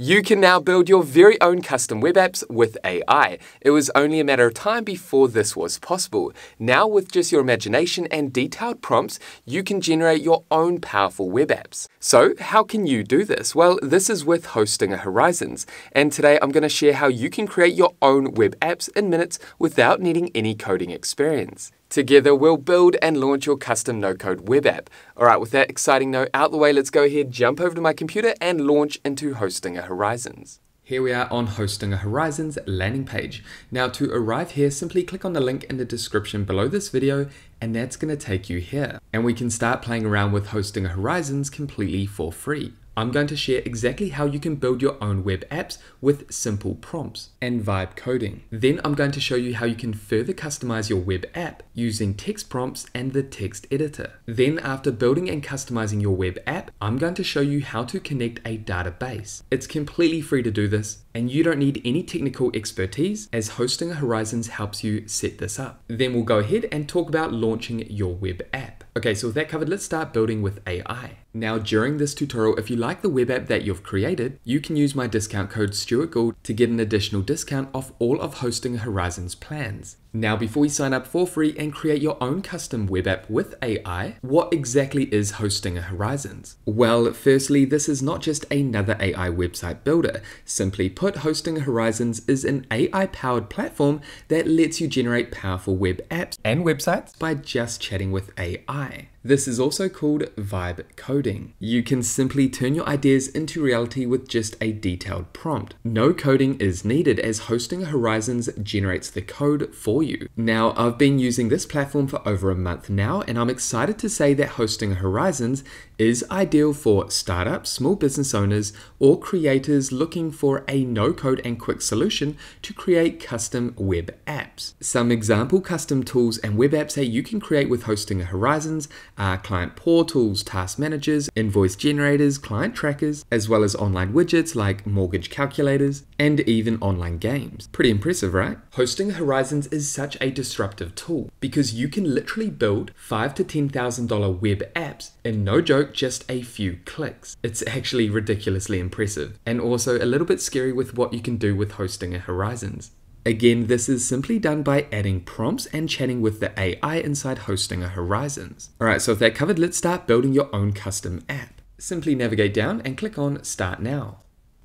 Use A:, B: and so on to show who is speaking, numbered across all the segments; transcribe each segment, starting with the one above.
A: You can now build your very own custom web apps with AI. It was only a matter of time before this was possible. Now, with just your imagination and detailed prompts, you can generate your own powerful web apps. So, how can you do this? Well, this is with Hostinger Horizons. And today I'm going to share how you can create your own web apps in minutes without needing any coding experience. Together, we'll build and launch your custom no code web app. Alright, with that exciting note out the way, let's go ahead, jump over to my computer, and launch into Hostinger Horizons. Here we are on Hostinger Horizons landing page. Now to arrive here, simply click on the link in the description below this video and that's going to take you here. And we can start playing around with Hostinger Horizons completely for free. I'm going to share exactly how you can build your own web apps with simple prompts and vibe coding. Then I'm going to show you how you can further customize your web app using text prompts and the text editor. Then after building and customizing your web app, I'm going to show you how to connect a database. It's completely free to do this and you don't need any technical expertise as Hostinger Horizons helps you set this up. Then we'll go ahead and talk about launching your web app. Okay, so with that covered, let's start building with AI. Now, during this tutorial, if you like the web app that you've created, you can use my discount code Stewart Gauld to get an additional discount off all of Hostinger Horizons plans. Now, before you sign up for free and create your own custom web app with AI, what exactly is Hostinger Horizons? Well, firstly, this is not just another AI website builder. Simply put, Hostinger Horizons is an AI powered platform that lets you generate powerful web apps and websites by just chatting with AI. This is also called vibe coding. You can simply turn your ideas into reality with just a detailed prompt. No coding is needed as Hostinger Horizons generates the code for you. Now, I've been using this platform for over a month now, and I'm excited to say that Hostinger Horizons is ideal for startups, small business owners, or creators looking for a no code and quick solution to create custom web apps. Some example custom tools and web apps that you can create with Hostinger Horizons are client portals, task managers, invoice generators, client trackers, as well as online widgets like mortgage calculators, and even online games. Pretty impressive, right? Hostinger Horizons is such a disruptive tool because you can literally build five to ten thousand dollar web apps in no joke just a few clicks. It's actually ridiculously impressive and also a little bit scary with what you can do with Hostinger Horizons. Again, this is simply done by adding prompts and chatting with the AI inside Hostinger Horizons. Alright, so if that covered, let's start building your own custom app. Simply navigate down and click on Start Now.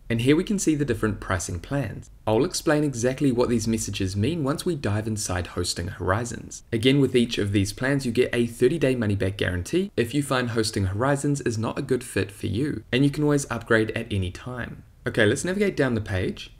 A: And here we can see the different pricing plans. I'll explain exactly what these messages mean once we dive inside Hostinger Horizons. Again, with each of these plans, you get a 30 day money back guarantee if you find Hostinger Horizons is not a good fit for you, and you can always upgrade at any time. Okay, let's navigate down the page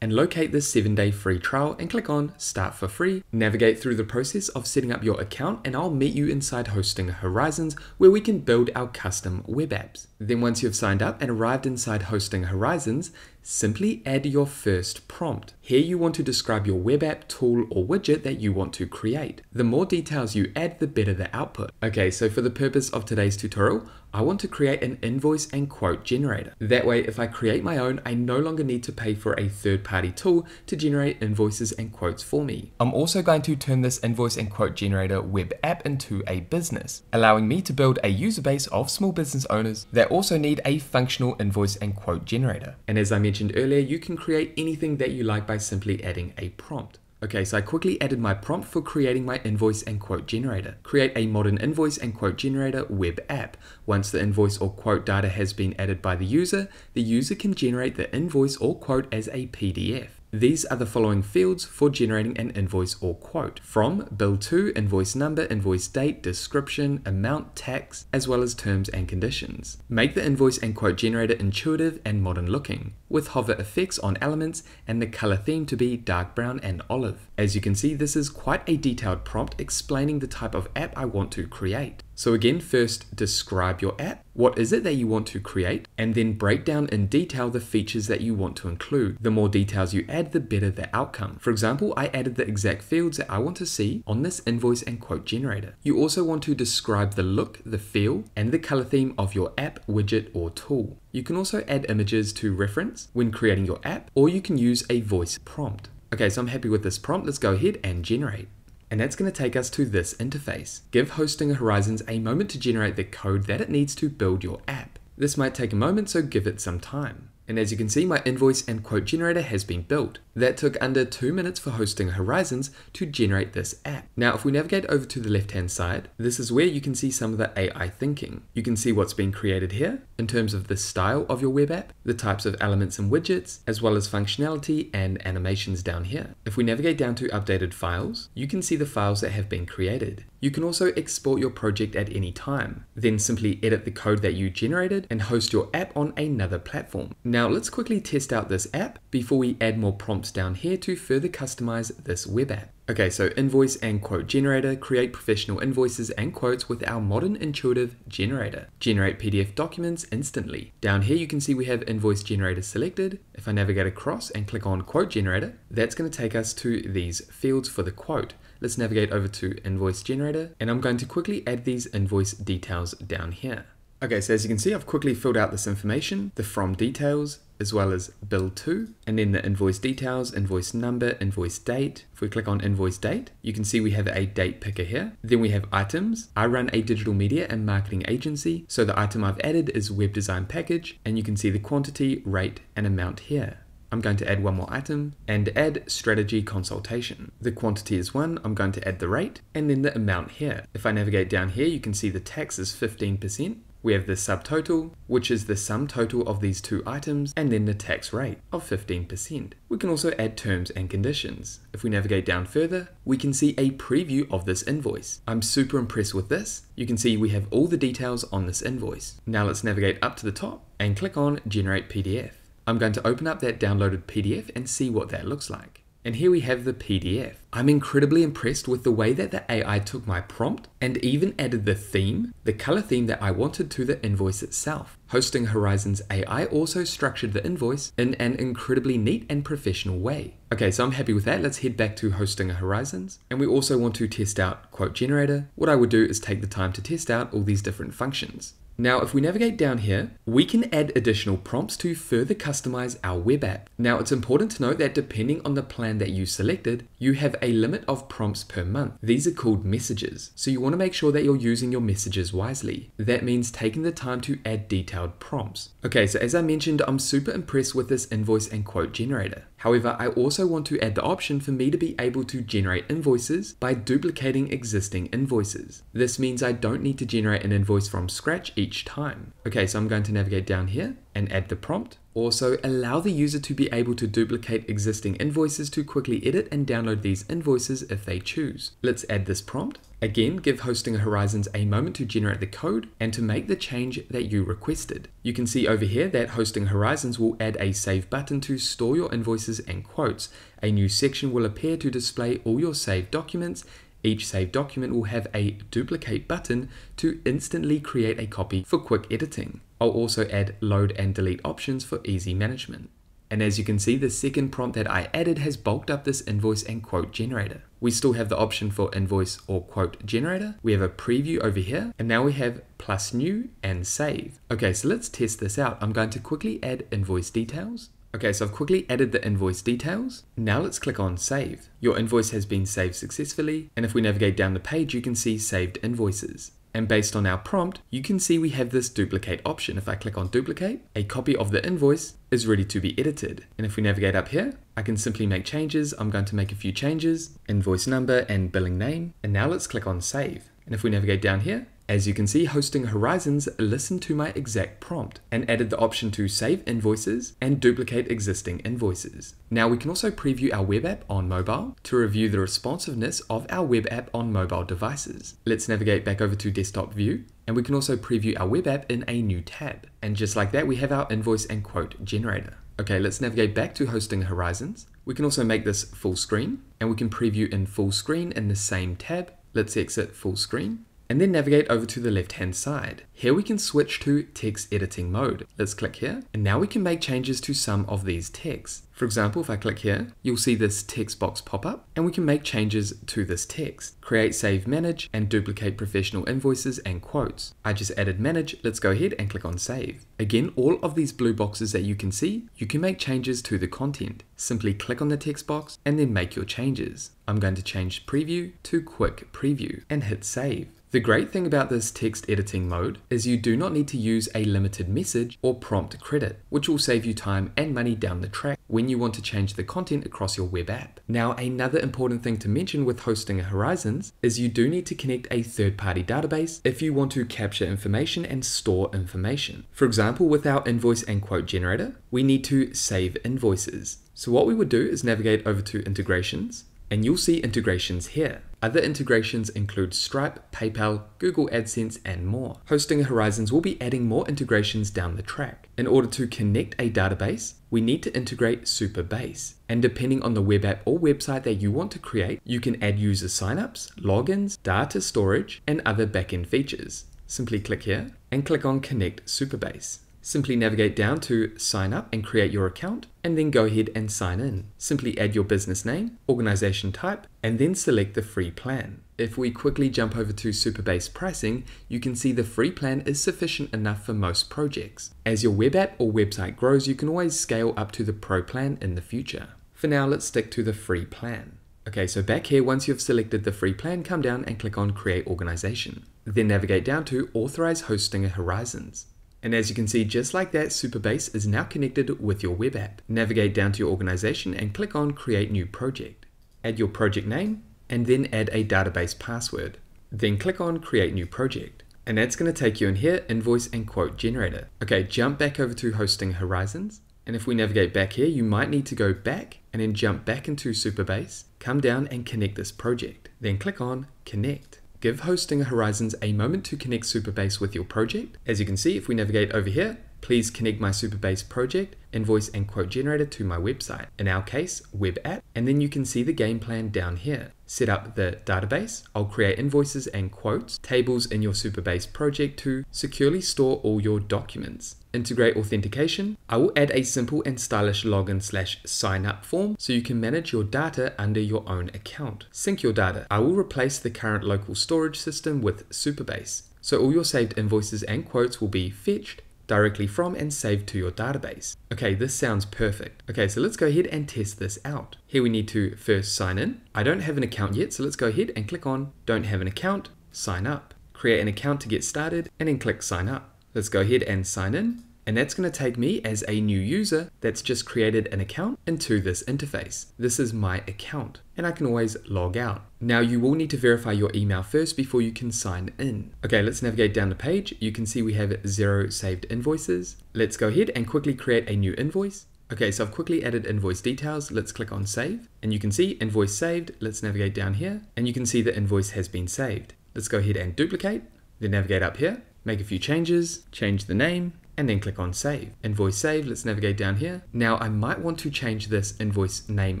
A: and locate the 7 day free trial and click on start for free. Navigate through the process of setting up your account and I'll meet you inside Hostinger Horizons where we can build our custom web apps. Then once you've signed up and arrived inside Hostinger Horizons, simply add your first prompt. Here you want to describe your web app, tool, or widget that you want to create. The more details you add, the better the output. Okay, so for the purpose of today's tutorial, I want to create an invoice and quote generator. That way, if I create my own, I no longer need to pay for a third-party tool to generate invoices and quotes for me. I'm also going to turn this invoice and quote generator web app into a business, allowing me to build a user base of small business owners that also need a functional invoice and quote generator. And as I mentioned mentioned earlier, you can create anything that you like by simply adding a prompt. Okay, so I quickly added my prompt for creating my invoice and quote generator. Create a modern invoice and quote generator web app. Once the invoice or quote data has been added by the user, the user can generate the invoice or quote as a PDF. These are the following fields for generating an invoice or quote from bill to, invoice number, invoice date, description, amount, tax, as well as terms and conditions. Make the invoice and quote generator intuitive and modern looking, with hover effects on elements and the color theme to be dark brown and olive. As you can see, this is quite a detailed prompt explaining the type of app I want to create. So again, first describe your app. What is it that you want to create? And then break down in detail the features that you want to include. The more details you add, the better the outcome. For example, I added the exact fields that I want to see on this invoice and quote generator. You also want to describe the look, the feel, and the color theme of your app, widget, or tool. You can also add images to reference when creating your app, or you can use a voice prompt. Okay, so I'm happy with this prompt. Let's go ahead and generate. And that's going to take us to this interface. Give Hostinger Horizons a moment to generate the code that it needs to build your app. This might take a moment, so give it some time. And as you can see, my invoice and quote generator has been built. That took under two minutes for Hostinger Horizons to generate this app. Now, if we navigate over to the left-hand side, this is where you can see some of the AI thinking. You can see what's been created here in terms of the style of your web app, the types of elements and widgets, as well as functionality and animations down here. If we navigate down to updated files, you can see the files that have been created. You can also export your project at any time, then simply edit the code that you generated and host your app on another platform. Let's quickly test out this app before we add more prompts down here to further customize this web app. Okay, so invoice and quote generator, create professional invoices and quotes with our modern intuitive generator. Generate PDF documents instantly. Down here you can see we have invoice generator selected. If I navigate across and click on quote generator, that's going to take us to these fields for the quote. Let's navigate over to invoice generator and I'm going to quickly add these invoice details down here. Okay, so as you can see, I've quickly filled out this information, the from details, as well as bill to, and then the invoice details, invoice number, invoice date. If we click on invoice date, you can see we have a date picker here. Then we have items. I run a digital media and marketing agency, so the item I've added is web design package, and you can see the quantity, rate, and amount here. I'm going to add one more item and add strategy consultation. The quantity is one, I'm going to add the rate and then the amount here. If I navigate down here, you can see the tax is 15%. We have the subtotal, which is the sum total of these two items, and then the tax rate of 15%. We can also add terms and conditions. If we navigate down further, we can see a preview of this invoice. I'm super impressed with this. You can see we have all the details on this invoice. Now let's navigate up to the top and click on Generate PDF. I'm going to open up that downloaded PDF and see what that looks like. And here we have the PDF. I'm incredibly impressed with the way that the AI took my prompt and even added the theme, the color theme that I wanted to the invoice itself. Hostinger Horizons AI also structured the invoice in an incredibly neat and professional way. Okay, so I'm happy with that. Let's head back to Hostinger Horizons. And we also want to test out Quote Generator. What I would do is take the time to test out all these different functions. Now, if we navigate down here, we can add additional prompts to further customize our web app. Now, it's important to note that depending on the plan that you selected, you have a limit of prompts per month. These are called messages, so you want to make sure that you're using your messages wisely. That means taking the time to add detailed prompts. Okay, so as I mentioned, I'm super impressed with this invoice and quote generator. However, I also want to add the option for me to be able to generate invoices by duplicating existing invoices. This means I don't need to generate an invoice from scratch each time. Okay, so I'm going to navigate down here and add the prompt. Also, allow the user to be able to duplicate existing invoices to quickly edit and download these invoices if they choose. Let's add this prompt. Again, give Hostinger Horizons a moment to generate the code and to make the change that you requested. You can see over here that Hostinger Horizons will add a save button to store your invoices and quotes. A new section will appear to display all your saved documents each saved document will have a duplicate button to instantly create a copy for quick editing. I'll also add load and delete options for easy management. And as you can see, the second prompt that I added has bulked up this invoice and quote generator. We still have the option for invoice or quote generator. We have a preview over here, and now we have plus new and save. Okay, so let's test this out. I'm going to quickly add invoice details. Okay, so I've quickly added the invoice details. Now let's click on save. Your invoice has been saved successfully. And if we navigate down the page, you can see saved invoices. And based on our prompt, you can see we have this duplicate option. If I click on duplicate, a copy of the invoice is ready to be edited. And if we navigate up here, I can simply make changes. I'm going to make a few changes, invoice number and billing name. And now let's click on save. And if we navigate down here, as you can see, Hostinger Horizons listened to my exact prompt and added the option to save invoices and duplicate existing invoices. Now we can also preview our web app on mobile to review the responsiveness of our web app on mobile devices. Let's navigate back over to desktop view and we can also preview our web app in a new tab. And just like that, we have our invoice and quote generator. Okay, let's navigate back to Hostinger Horizons. We can also make this full screen and we can preview in full screen in the same tab. Let's exit full screen and then navigate over to the left hand side. Here we can switch to text editing mode. Let's click here and now we can make changes to some of these texts. For example, if I click here, you'll see this text box pop up and we can make changes to this text. Create, save, manage, and duplicate professional invoices and quotes. I just added manage, let's go ahead and click on save. Again, all of these blue boxes that you can see, you can make changes to the content. Simply click on the text box and then make your changes. I'm going to change preview to quick preview and hit save. The great thing about this text editing mode is you do not need to use a limited message or prompt credit, which will save you time and money down the track when you want to change the content across your web app. Now, another important thing to mention with Hostinger Horizons is you do need to connect a third-party database if you want to capture information and store information. For example, with our invoice and quote generator, we need to save invoices. So what we would do is navigate over to integrations, and you'll see integrations here. Other integrations include Stripe, PayPal, Google AdSense, and more. Hostinger Horizons will be adding more integrations down the track. In order to connect a database, we need to integrate Supabase. And depending on the web app or website that you want to create, you can add user signups, logins, data storage, and other backend features. Simply click here and click on Connect Supabase. Simply navigate down to sign up and create your account and then go ahead and sign in. Simply add your business name, organization type, and then select the free plan. If we quickly jump over to Supabase pricing, you can see the free plan is sufficient enough for most projects. As your web app or website grows, you can always scale up to the pro plan in the future. For now, let's stick to the free plan. Okay, so back here, once you've selected the free plan, come down and click on Create Organization. Then navigate down to Authorize Hostinger Horizons. And as you can see, just like that, Supabase is now connected with your web app. Navigate down to your organization and click on Create New Project. Add your project name and then add a database password. Then click on Create New Project. And that's going to take you in here, Invoice and Quote Generator. Okay, jump back over to Hostinger Horizons. And if we navigate back here, you might need to go back and then jump back into Supabase, come down and connect this project. Then click on Connect. Give Hostinger Horizons a moment to connect Supabase with your project. As you can see, if we navigate over here, please connect my Supabase project, invoice and quote generator to my website. In our case, web app, and then you can see the game plan down here. Set up the database. I'll create invoices and quotes, tables in your Supabase project to securely store all your documents integrate authentication, I will add a simple and stylish login slash sign up form so you can manage your data under your own account. Sync your data. I will replace the current local storage system with Supabase. So all your saved invoices and quotes will be fetched directly from and saved to your database. Okay, this sounds perfect. Okay, so let's go ahead and test this out. Here we need to first sign in. I don't have an account yet, so let's go ahead and click on don't have an account, sign up. Create an account to get started and then click sign up. Let's go ahead and sign in. And that's going to take me as a new user that's just created an account into this interface. This is my account and I can always log out. Now you will need to verify your email first before you can sign in. Okay, let's navigate down the page. You can see we have zero saved invoices. Let's go ahead and quickly create a new invoice. Okay, so I've quickly added invoice details. Let's click on save and you can see invoice saved. Let's navigate down here and you can see the invoice has been saved. Let's go ahead and duplicate, then navigate up here, make a few changes, change the name, and then click on save. Invoice saved, let's navigate down here. Now I might want to change this invoice name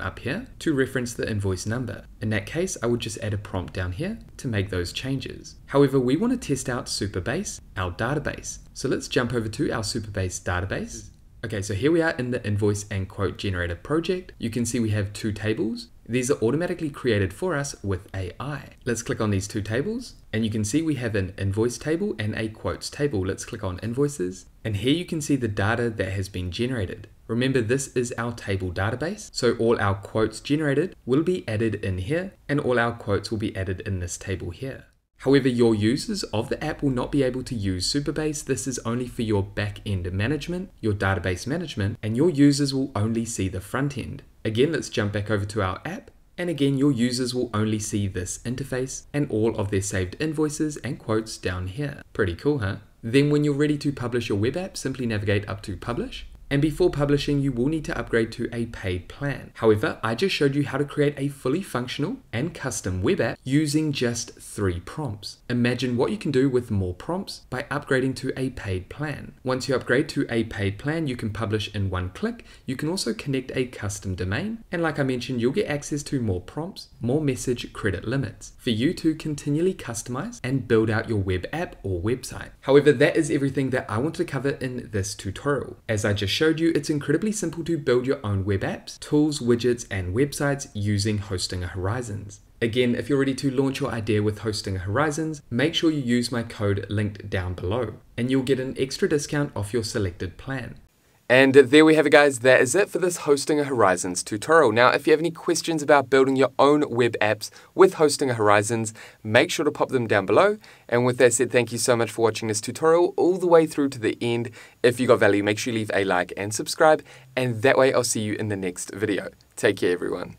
A: up here to reference the invoice number. In that case, I would just add a prompt down here to make those changes. However, we want to test out Supabase, our database. So let's jump over to our Supabase database. Okay, so here we are in the invoice and quote generator project. You can see we have two tables. These are automatically created for us with AI. Let's click on these two tables and you can see we have an invoice table and a quotes table. Let's click on invoices and here you can see the data that has been generated. Remember this is our table database, so all our quotes generated will be added in here and all our quotes will be added in this table here. However, your users of the app will not be able to use Supabase. This is only for your back-end management, your database management, and your users will only see the front end. Again, let's jump back over to our app. And again, your users will only see this interface and all of their saved invoices and quotes down here. Pretty cool, huh? Then when you're ready to publish your web app, simply navigate up to publish and before publishing, you will need to upgrade to a paid plan. However, I just showed you how to create a fully functional and custom web app using just three prompts. Imagine what you can do with more prompts by upgrading to a paid plan. Once you upgrade to a paid plan, you can publish in one click. You can also connect a custom domain. And like I mentioned, you'll get access to more prompts, more message credit limits for you to continually customize and build out your web app or website. However, that is everything that I want to cover in this tutorial. As I just showed you, it's incredibly simple to build your own web apps, tools, widgets, and websites using Hostinger Horizons. Again, if you're ready to launch your idea with Hostinger Horizons, make sure you use my code linked down below, and you'll get an extra discount off your selected plan. And there we have it, guys. That is it for this Hostinger Horizons tutorial. Now, if you have any questions about building your own web apps with Hostinger Horizons, make sure to pop them down below. And with that said, thank you so much for watching this tutorial all the way through to the end. If you got value, make sure you leave a like and subscribe. And that way, I'll see you in the next video. Take care, everyone.